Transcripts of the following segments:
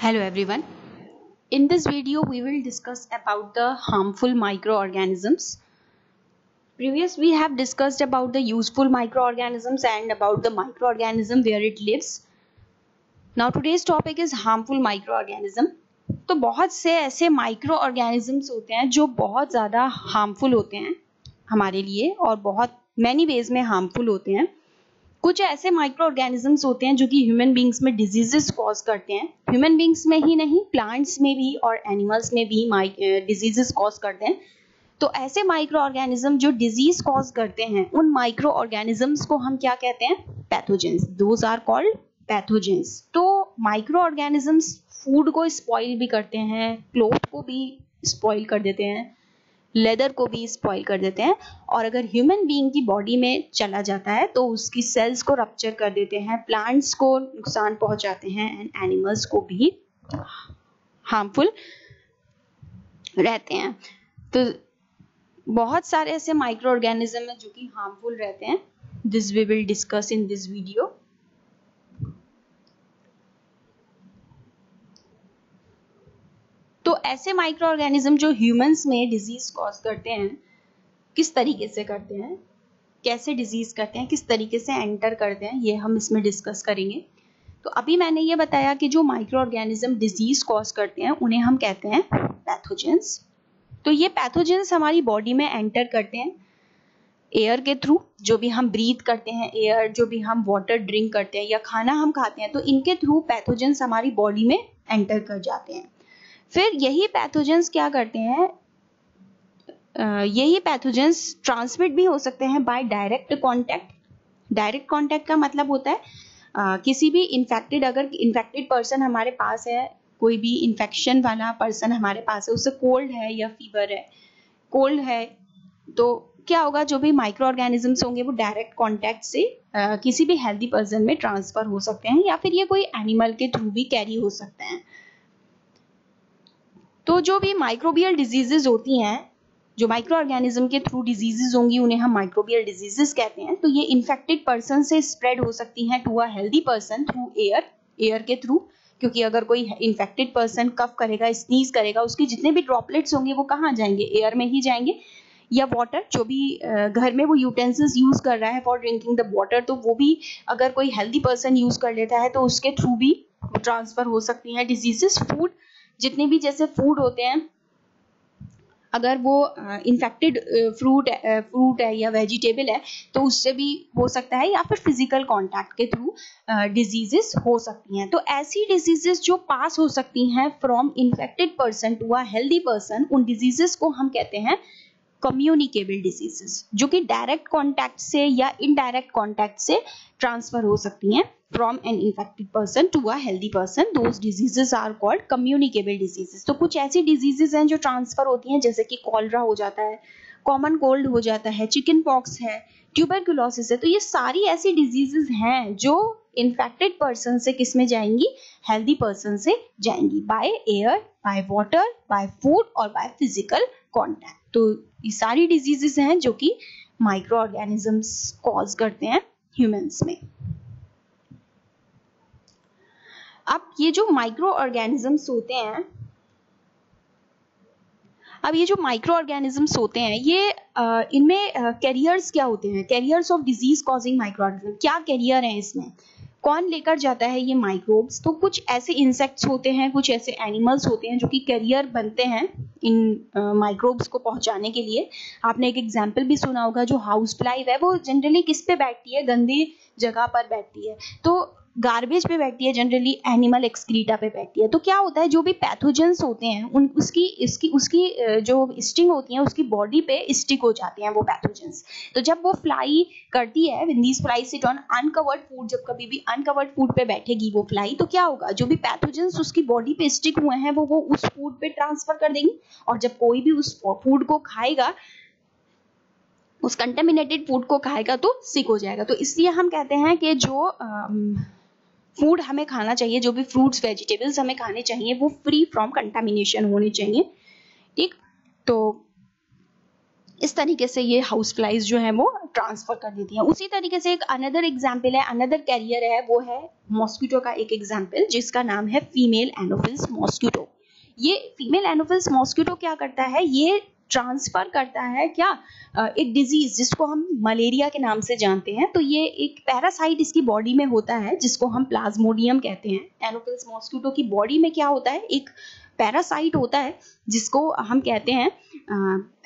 Hello everyone. In this video we will discuss about the harmful microorganisms. Previous we have discussed about the useful microorganisms and about the microorganism where it lives. Now today's topic is harmful microorganism. तो बहुत से ऐसे micro organisms होते हैं जो बहुत ज़्यादा harmful होते हैं हमारे लिए और बहुत मैनी वेज में हार्मफुल होते हैं कुछ ऐसे माइक्रो ऑर्गेनिजम्स होते हैं जो कि ह्यूमन बींग्स में डिजीजेस कॉज करते हैं। ह्यूमन बींग्स में ही नहीं प्लांट्स में भी और एनिमल्स में भी डिजीजेस कॉज करते हैं। तो ऐसे माइक्रो ऑर्गेनिज्म जो डिज़ीज़ कॉज करते हैं, उन माइक्रो ऑर्गेनिजम्स को हम क्या कहते हैं? Pathogens those are called pathogens तो माइक्रो ऑर्गेनिजम्स फ़ूड को स्पॉइल भी करते हैं क्लोथ को भी स्पॉइल कर देते हैं। लेदर को भी स्पॉइल कर देते हैं। और अगर ह्यूमन बीइंग की बॉडी में चला जाता है तो उसकी सेल्स को रप्चर कर देते हैं प्लांट्स को नुकसान पहुंचाते हैं एंड एनिमल्स को भी हार्मफुल रहते हैं। तो बहुत सारे ऐसे माइक्रो ऑर्गेनिज्म हैं जो कि हार्मफुल रहते हैं। This we will discuss in this video तो ऐसे माइक्रो ऑर्गेनिज्म जो ह्यूमंस में डिज़ीज़ कॉज करते हैं, किस तरीके से करते हैं? कैसे डिज़ीज़ करते हैं? किस तरीके से एंटर करते हैं? ये हम इसमें डिस्कस करेंगे। तो अभी मैंने ये बताया कि जो माइक्रो ऑर्गेनिज्म डिज़ीज़ कॉज करते हैं, उन्हें हम कहते हैं पैथोजेंस तो ये पैथोजेंस हमारी बॉडी में एंटर करते हैं एयर के थ्रू जो भी हम ब्रीथ करते हैं एयर जो भी हम वाटर ड्रिंक करते हैं या खाना हम खाते हैं तो इनके थ्रू पैथोजेंस हमारी बॉडी में एंटर कर जाते हैं। फिर यही पैथोजेंस क्या करते हैं? यही पैथोजेंस ट्रांसमिट भी हो सकते हैं by direct contact direct contact का मतलब होता है uh, किसी भी इन्फेक्टेड अगर इन्फेक्टेड पर्सन हमारे पास है कोई भी इन्फेक्शन वाला पर्सन हमारे पास है उससे कोल्ड है या फीवर है कोल्ड है तो क्या होगा? जो भी माइक्रो ऑर्गेनिजम्स होंगे वो डायरेक्ट कांटेक्ट से आ, किसी भी हेल्दी पर्सन में ट्रांसफ़र हो सकते हैं या फिर ये कोई एनिमल के थ्रू भी कैरी हो सकते हैं। तो जो भी माइक्रोबियल डिजीजेज होती हैं, जो माइक्रो ऑर्गेनिज्म के थ्रू डिजीजेज होंगी, उन्हें हम माइक्रोबियल डिजीजेस कहते हैं तो ये इन्फेक्टेड पर्सन से स्प्रेड हो सकती हैं to a healthy person through air air के थ्रू क्योंकि अगर कोई इन्फेक्टेड पर्सन कफ करेगा स्नीज करेगा, उसके जितने भी ड्रॉपलेट्स होंगे, वो कहाँ जाएँगे? एयर में ही जाएँगे, या वाटर जो भी घर में वो यूटेंसिल्स यूज़ कर रहा है फॉर ड्रिंकिंग द वाटर तो वो भी अगर कोई हेल्दी पर्सन यूज़ कर लेता है तो उसके थ्रू भी ट्रांसफ़र हो सकती है डिजीजेस फ़ूड जितने भी जैसे फ़ूड होते हैं, अगर वो इन्फेक्टेड फ्रूट फ्रूट है या वेजिटेबल है तो उससे भी हो सकता है या फिर फ़िज़िकल कांटेक्ट के थ्रू डिजीजेस हो सकती हैं। तो ऐसी डिजीजेस जो पास हो सकती हैं from infected person to a healthy person उन डिजीजेस को हम कहते हैं कम्युनिकेबल डिजीजेस जो कि डायरेक्ट कांटेक्ट से या इनडायरेक्ट कांटेक्ट से ट्रांसफ़र हो सकती हैं। From an infected person to a healthy person, those diseases are called communicable diseases. तो कुछ ऐसी diseases हैं जो ट्रांसफ़र होती हैं, जैसे कि कॉलरा हो जाता है कॉमन कोल्ड हो जाता है चिकन पॉक्स है ट्यूबरकुलोसिस है तो ये सारी ऐसी डिजीजेस हैं जो इन्फेक्टेड पर्सन से किसमें जाएँगी? हेल्दी पर्सन से जाएँगी by air by water by food और बाय फ़िज़िकल कॉन्टैक्ट तो ये सारी डिजीजेस हैं जो कि माइक्रो ऑर्गेनिजम्स कॉज करते हैं ह्यूमंस में. अब ये जो माइक्रो ऑर्गेनिजम्स होते हैं अब ये जो माइक्रो ऑर्गेनिजम्स होते हैं ये इनमें कैरियर्स क्या होते हैं? Carriers of disease causing micro organism क्या कैरियर है इसमें? कौन लेकर जाता है ये माइक्रोब्स तो कुछ ऐसे इंसेक्ट्स होते हैं कुछ ऐसे एनिमल्स होते हैं जो कि कैरियर बनते हैं इन माइक्रोब्स uh, को पहुँचाने के लिए। आपने एक एग्ज़ाम्पल भी सुना होगा जो हाउस फ्लाई है वो जनरली किस पे बैठती है? गंदी जगह पर बैठती है। तो गार्बेज पे बैठती है जनरली एनिमल एक्सक्रीटा पे बैठती है। तो क्या होता है, जो भी पैथोजेंस होते हैं, उन, उसकी, इसकी, उसकी जो स्टिंग होती है, उसकी बॉडी पे स्टिक हो जाते हैं वो पैथोजेंस तो जब वो फ्लाई करती है when these fly sit on uncovered food जब कभी भी अनकवर्ड फ़ूड पे बैठेगी वो फ्लाई तो क्या होगा, जो भी पैथोजेंस उसकी बॉडी पे स्टिक हुए हैं, वो वो उस फ़ूड पे ट्रांसफ़र कर देंगी। और जब कोई भी उस फ़ूड को खाएगा, उस कंटेमिनेटेड फ़ूड को खाएगा तो सिक हो जाएगा। तो इसलिए हम कहते हैं कि जो फ़ूड हमें खाना चाहिए, जो भी फ्रूट्स वेजिटेबल्स हमें खाने चाहिए, वो फ्री फ्रॉम कंटामिनेशन होने चाहिए। ठीक? तो इस तरीके से ये हाउस फ्लाइज जो है वो ट्रांसफ़र कर देती हैं। उसी तरीके से एक अनदर एग्ज़ाम्पल है अनदर कैरियर है, वो है मॉस्किटो का एक एग्ज़ाम्पल जिसका नाम है फीमेल एनोफिल्स मॉस्किटो ये फीमेल एनोफिल्स मॉस्किटो क्या करता है? ये ट्रांसफ़र करता है क्या? एक डिज़ीज़ जिसको हम मलेरिया के नाम से जानते हैं तो ये एक पैरासाइट इसकी बॉडी में होता है, जिसको हम प्लाज्मोडियम कहते हैं। एनोफिल्स मॉस्किटो की बॉडी में क्या होता है? एक पैरासाइट होता है, जिसको हम कहते हैं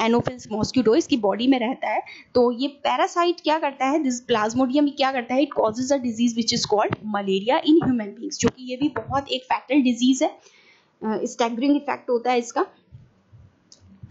एनोफिल्स मॉस्किटो इसकी बॉडी में रहता है। तो ये पैरासाइट क्या करता है? दिस प्लाज्मोडियम क्या करता है? It causes a disease which is called malaria in human beings जो कि ये भी बहुत एक फैक्टल डिज़ीज़ है। स्टैगरिंग इफ़ेक्ट होता है इसका।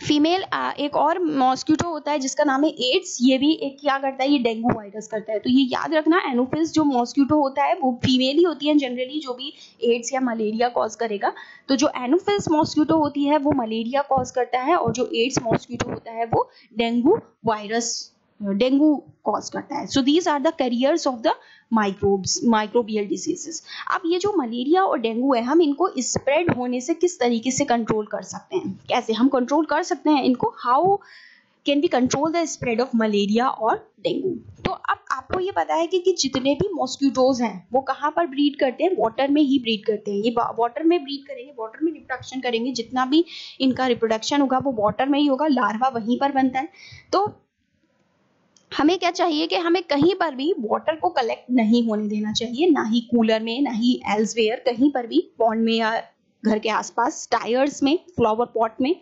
फीमेल एक और मॉस्किटो होता है जिसका नाम है एड्स, ये भी एक क्या करता है, ये डेंगू वायरस करता है। तो ये याद रखना एनोफिल्स जो मॉस्किटो होता है, वो फीमेल ही होती है जनरली जो भी एड्स या मलेरिया कॉज करेगा। तो जो एनोफिल्स मॉस्किटो होती है, वो मलेरिया कॉज करता है और जो एड्स मॉस्किटो होता है, वो डेंगू वायरस डेंगू कॉज करता है so these are the carriers of the microbes microbial diseases अब ये जो मलेरिया और डेंगू है हम इनको स्प्रेड होने से किस तरीके से कंट्रोल कर सकते हैं? कैसे हम कंट्रोल कर सकते हैं इनको? How can be control the spread of malaria और डेंगू तो अब आपको ये पता है कि, कि जितने भी मॉस्क्यूटोज हैं वो कहाँ पर ब्रीड करते हैं? वाटर में ही ब्रीड करते हैं। ये वाटर में ब्रीड करेंगे वाटर में रिप्रोडक्शन करेंगे जितना भी इनका रिप्रोडक्शन होगा वो वाटर में ही होगा लार्वा वहीं पर बनता है। तो हमें क्या चाहिए कि हमें कहीं पर भी वाटर को कलेक्ट नहीं होने देना चाहिए, ना ही कूलर में, ना ही एल्सवेयर कहीं पर भी पॉन्ड में या घर के आसपास टायर्स में फ्लावर पॉट में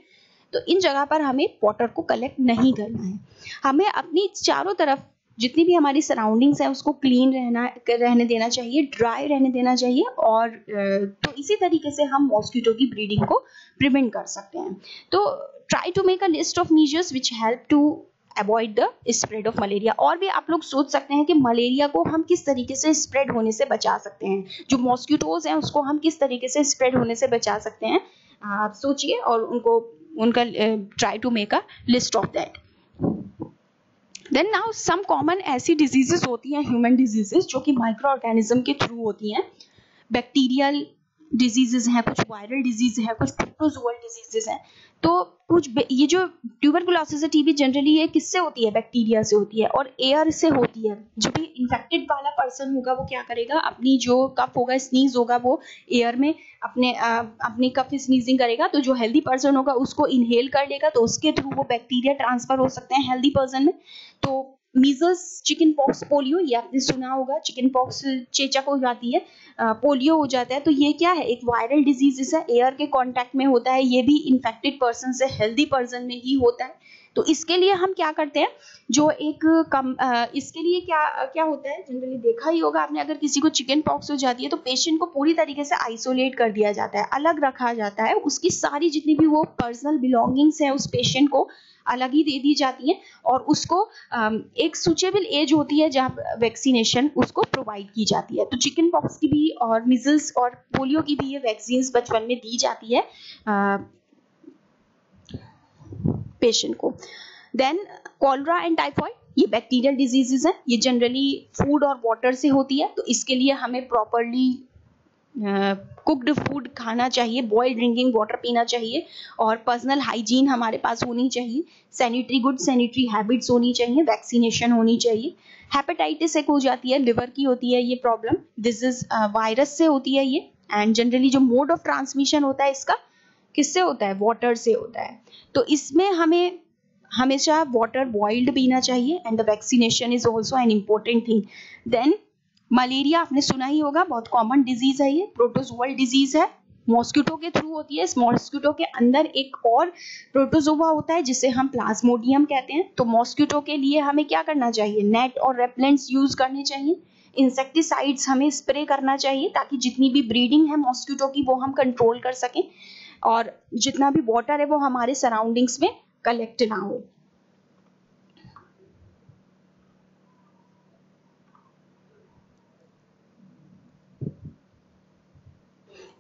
तो इन जगह पर हमें वाटर को कलेक्ट नहीं करना है। हमें अपनी चारों तरफ़ जितनी भी हमारी सराउंडिंग्स है, उसको क्लीन रहना, रहने देना चाहिए ड्राई रहने देना चाहिए और तो इसी तरीके से हम मॉस्किटो की ब्रीडिंग को प्रिवेंट कर सकते हैं। तो try to make a list of measures which help to avoid the spread of malaria और भी आप लोग सोच सकते हैं कि मलेरिया को हम किस तरीके से स्प्रेड होने से बचा सकते हैं। जो मॉस्किटोज हैं, उसको हम किस तरीके से स्प्रेड होने से बचा सकते हैं, आप सोचिए और उनको, उनका try to make a list of that then now some common ऐसी डिजीजेस होती हैं ह्यूमन डिजीजेस जो कि माइक्रो ऑर्गेनिज्म के थ्रू होती हैं। बैक्टीरियल डिजीजेज हैं कुछ वायरल डिज़ीज़ है कुछ प्रोटोजोअल डिजीजेज हैं। तो कुछ ये जो ट्यूबरकुलोसिस है टीबी जनरली ये किससे होती है? बैक्टीरिया से होती है और एयर से होती है। जो भी इन्फेक्टेड वाला पर्सन होगा वो क्या करेगा? अपनी जो कफ होगा स्नीज होगा वो एयर में अपने आ, अपनी कफ स्नीजिंग करेगा। तो जो हेल्दी पर्सन होगा उसको इनहेल कर लेगा तो उसके थ्रू वो बैक्टीरिया ट्रांसफ़र हो सकते हैं हेल्दी पर्सन में। तो मीजल्स चिकन पॉक्स पोलियो ये आपने सुना होगा चिकन पॉक्स चेचक हो जाती है पोलियो हो जाता है तो ये क्या है? एक वायरल डिज़ीज़ है एयर के कांटेक्ट में होता है, ये भी इन्फेक्टेड पर्सन से हेल्दी पर्सन में ही होता है। तो इसके लिए हम क्या करते हैं? जो एक कम इसके लिए क्या क्या होता है? जनरली देखा ही होगा आपने, अगर किसी को चिकन पॉक्स हो जाती है तो पेशेंट को पूरी तरीके से आइसोलेट कर दिया जाता है, अलग रखा जाता है। उसकी सारी जितनी भी वो पर्सनल बिलोंगिंग्स है, उस पेशेंट को अलग ही दे दी जाती है और उसको एक सुचेबल एज होती है जहाँ वैक्सीनेशन उसको प्रोवाइड की जाती है। तो चिकन पॉक्स की भी और मिजल्स और पोलियो की भी ये वैक्सीन बचपन में दी जाती है। पेशेंट को. देन कॉलरा एंड टाइफॉइड ये बैक्टीरियल डिजीजेज हैं. ये जनरली फ़ूड और वाटर से होती है. तो इसके लिए हमें प्रॉपरली कुकड फ़ूड खाना चाहिए बॉयल ड्रिंकिंग वाटर पीना चाहिए और पर्सनल हाइजीन हमारे पास होनी चाहिए. सैनिटरी गुड सैनिटरी हैबिट्स होनी चाहिए वैक्सीनेशन होनी चाहिए. हेपेटाइटिस एक हो जाती है लिवर की होती है ये प्रॉब्लम दिस इज़ वायरस से होती है ये. एंड जनरली जो मोड ऑफ़ ट्रांसमिशन होता है इसका किससे होता है? वाटर से होता है। तो इसमें हमें हमेशा वाटर बॉइल्ड पीना चाहिए and the vaccination is also an important thing then malaria आपने सुना ही होगा, बहुत कॉमन डिज़ीज़ है ये। प्रोटोजोअल डिज़ीज़ है। मॉस्किटो के थ्रू होती है। मॉस्किटो के अंदर एक और प्रोटोजोवा होता है, जिसे हम प्लाज्मोडियम कहते हैं। तो मॉस्किटो के लिए हमें क्या करना चाहिए? नेट और रेपलेंट्स यूज़ करने चाहिए। इंसेक्टिसाइड्स हमें स्प्रे करना चाहिए, ताकि जितनी भी ब्रीडिंग है मॉस्किटो की, वो हम कंट्रोल कर सकें। और जितना भी वाटर है वो हमारे सराउंडिंग्स में कलेक्ट ना हो।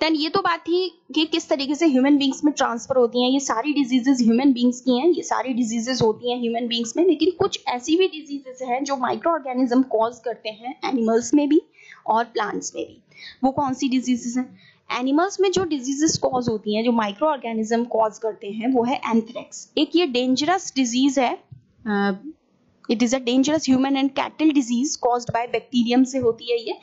देन ये तो बात थी कि किस तरीके से ह्यूमन बींग्स में ट्रांसफ़र होती हैं। ये सारी डिजीजेज ह्यूमन बींग्स की हैं, ये सारी डिजीजेज होती हैं ह्यूमन बींग्स में, लेकिन कुछ ऐसी भी डिजीजेज हैं जो माइक्रो ऑर्गेनिज्म कॉज करते हैं एनिमल्स में भी और प्लांट्स में भी। वो कौन सी डिजीजेस हैं? एनिमल्स में जो डिजीजेस कॉज होती हैं, जो माइक्रो ऑर्गेनिज्म कॉज करते हैं, वो है एंथ्रेक्स एक ये डेंजरस डिज़ीज़ है it is a dangerous human and cattle disease caused by bacterium से होती है ये।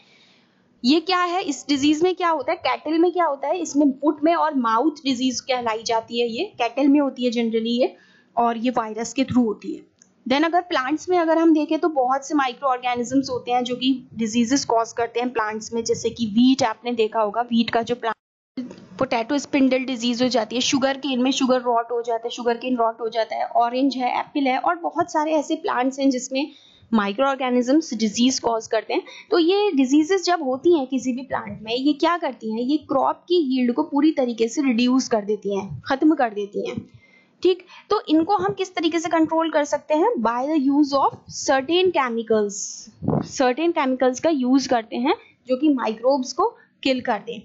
ये क्या है? इस डिज़ीज़ में क्या होता है? कैटल में क्या होता है? इसमें फुट में और माउथ डिज़ीज़ कहलाई जाती है ये। कैटल में होती है जनरली ये, और ये वायरस के थ्रू होती है। देन अगर प्लांट्स में अगर हम देखें तो बहुत से माइक्रो ऑर्गेनिजम्स होते हैं जो कि डिजीजेस कॉज करते हैं प्लांट्स में। जैसे कि वीट आपने देखा होगा वीट का जो प्लांट पोटैटो स्पिंडल डिज़ीज़ हो जाती है शुगर केन में शुगर रॉट हो जाता है शुगर केन रॉट हो जाता है ऑरेंज है एप्पल है और बहुत सारे ऐसे प्लांट्स हैं जिसमें माइक्रो ऑर्गेनिजम्स डिज़ीज़ कॉज करते हैं। तो ये डिजीजेस जब होती हैं किसी भी प्लांट में, ये क्या करती हैं? ये क्रॉप की यील्ड को पूरी तरीके से रिड्यूस कर देती हैं, खत्म कर देती हैं। ठीक? तो इनको हम किस तरीके से कंट्रोल कर सकते हैं? By the use of certain chemicals certain chemicals का यूज़ करते हैं, जो कि माइक्रोब्स को किल कर दें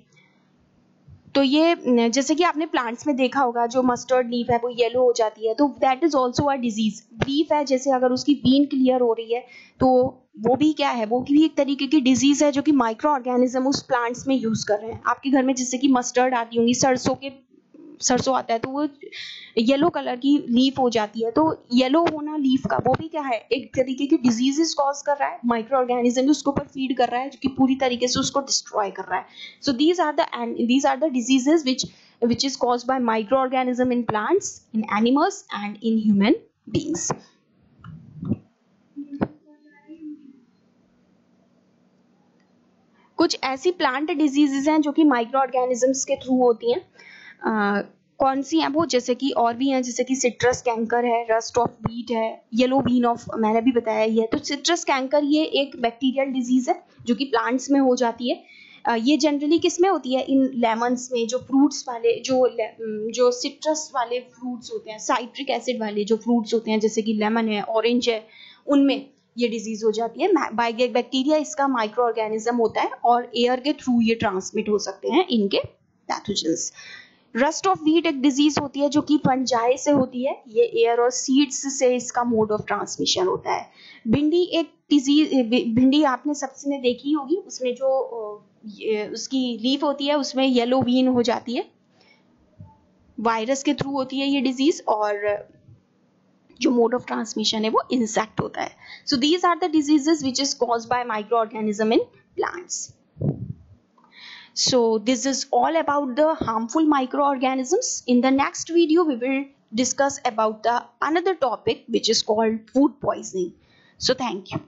तो ये, जैसे कि आपने प्लांट्स में देखा होगा, जो मस्टर्ड लीफ है, वो येलो हो जाती है तो that is also a disease leaf है, जैसे अगर उसकी बीन क्लियर हो रही है तो वो भी क्या है? वो भी एक तरीके की डिज़ीज़ है, जो कि माइक्रो ऑर्गेनिज्म उस प्लांट्स में यूज़ कर रहे हैं। आपके घर में जैसे कि मस्टर्ड आती होंगी, सरसों के सरसों आता है तो वो येलो कलर की लीफ हो जाती है। तो येलो होना लीफ का, वो भी क्या है, एक तरीके की डिजीजेस कॉज कर रहा है माइक्रो ऑर्गेनिज्म उसके ऊपर फ़ीड कर रहा है, जो कि पूरी तरीके से उसको डिस्ट्रॉय कर रहा है। So these are these are the diseases which which is caused by microorganism in plants, in animals, and in human beings. कुछ ऐसी प्लांट डिजीजेस हैं जो कि माइक्रो ऑर्गेनिजम्स के थ्रू होती हैं। कौन सी हैं वो? जैसे कि और भी हैं, जैसे कि सिट्रस कैंकर है रस्ट ऑफ़ बीट है येलो बीन ऑफ़ मैंने भी बताया ये तो सिट्रस कैंकर ये एक बैक्टीरियल डिज़ीज़ है, जो कि प्लांट्स में हो जाती है। ये जनरली किसमें होती है? इन लेमन्स में, जो फ्रूट्स वाले, जो जो सिट्रस वाले फ्रूट्स होते हैं साइट्रिक एसिड वाले जो फ्रूट्स होते हैं, जैसे कि लेमन है ऑरेंज है, उनमें ये डिज़ीज़ हो जाती है। बैक्टीरिया इसका माइक्रो ऑर्गेनिज्म होता है और एयर के थ्रू ये ट्रांसमिट हो सकते हैं इनके पैथोजेंस रस्ट ऑफ़ वीट एक डिज़ीज़ होती है जो कि फंजाई से होती है। ये एयर और सीड्स से इसका मोड ऑफ़ ट्रांसमिशन होता है। भिंडी एक डिज़ीज़ भिंडी आपने सबसे ने देखी होगी, उसमें जो उसकी लीफ होती है, उसमें येलो वीन हो जाती है। वायरस के थ्रू होती है ये डिज़ीज़ और जो मोड ऑफ़ ट्रांसमिशन है वो इंसेक्ट होता है। So these are the diseases which is cause by microorganism in plants So this is all about the harmful microorganisms. In the next video, we will discuss about the another topic which is called food poisoning. So thank you.